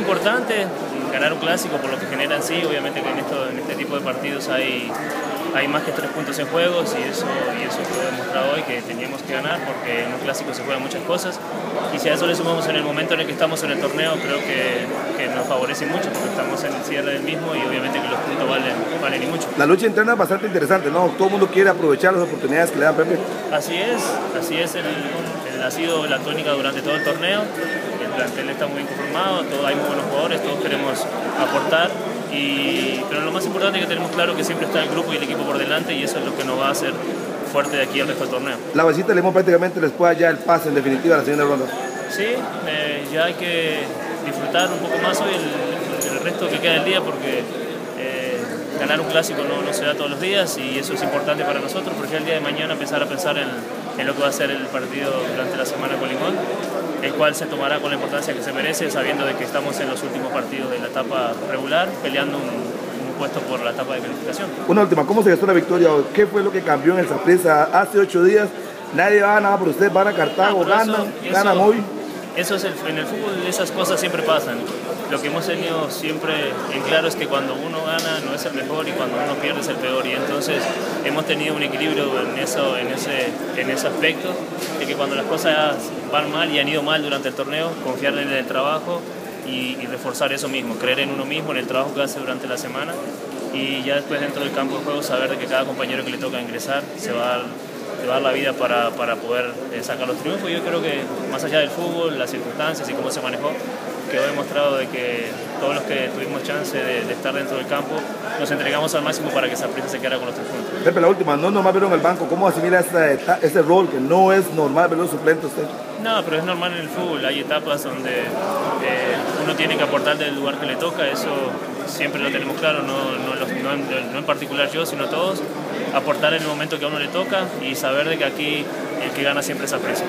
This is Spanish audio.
importante ganar un clásico por lo que genera en sí, obviamente que en, esto, en este tipo de partidos hay, hay más que tres puntos en juego y eso, y eso lo he demostrado hoy que teníamos que ganar porque en un clásico se juegan muchas cosas y si a eso le sumamos en el momento en el que estamos en el torneo creo que, que nos favorece mucho porque estamos en el cierre del mismo y obviamente que los puntos valen, valen y mucho. La lucha interna es bastante interesante, ¿no? Todo el mundo quiere aprovechar las oportunidades que le dan Pepe. Así es, así es, el, el, ha sido la tónica durante todo el torneo, plantel está muy bien conformado, todo, hay muy buenos jugadores, todos queremos aportar y, pero lo más importante es que tenemos claro que siempre está el grupo y el equipo por delante y eso es lo que nos va a hacer fuerte de aquí al resto del torneo. La visita Limón prácticamente les puede ya el pase en definitiva a la siguiente ronda. Sí, eh, ya hay que disfrutar un poco más hoy el, el resto que queda del día porque eh, ganar un clásico no, no, se da todos los días y eso es importante para nosotros porque el día de mañana empezar a pensar en, en lo que va a ser el partido durante la semana con Limón cual se tomará con la importancia que se merece, sabiendo de que estamos en los últimos partidos de la etapa regular, peleando un, un puesto por la etapa de calificación. Una última, ¿cómo se gestó la victoria? ¿Qué fue lo que cambió en el Saprissa hace ocho días? Nadie va a nada por ustedes, van a Cartago, no, ganan, eso, ganan eso, hoy. Eso es el, en el fútbol, esas cosas siempre pasan. Lo que hemos tenido siempre en claro es que cuando uno gana no es el mejor y cuando uno pierde es el peor. Y entonces hemos tenido un equilibrio en, eso, en, ese, en ese aspecto, de que cuando las cosas van mal y han ido mal durante el torneo, confiar en el trabajo y, y reforzar eso mismo, creer en uno mismo, en el trabajo que hace durante la semana y ya después dentro del campo de juego saber de que cada compañero que le toca ingresar se va a dar la vida para, para poder eh, sacar los triunfos. Yo creo que más allá del fútbol, las circunstancias y cómo se manejó, quedó demostrado de que todos los que tuvimos chance de, de, estar dentro del campo nos entregamos al máximo para que esa prisa se quedara con los tres puntos. Pepe, la última, no normal verlo en el banco, ¿cómo asimila ese, ese rol que no es normal verlo suplente usted? No, pero es normal en el fútbol, hay etapas donde eh, uno tiene que aportar del lugar que le toca, eso siempre lo tenemos claro, no, no, no, en, no en particular yo, sino todos, aportar en el momento que a uno le toca y saber de que aquí el que gana siempre es aprecio.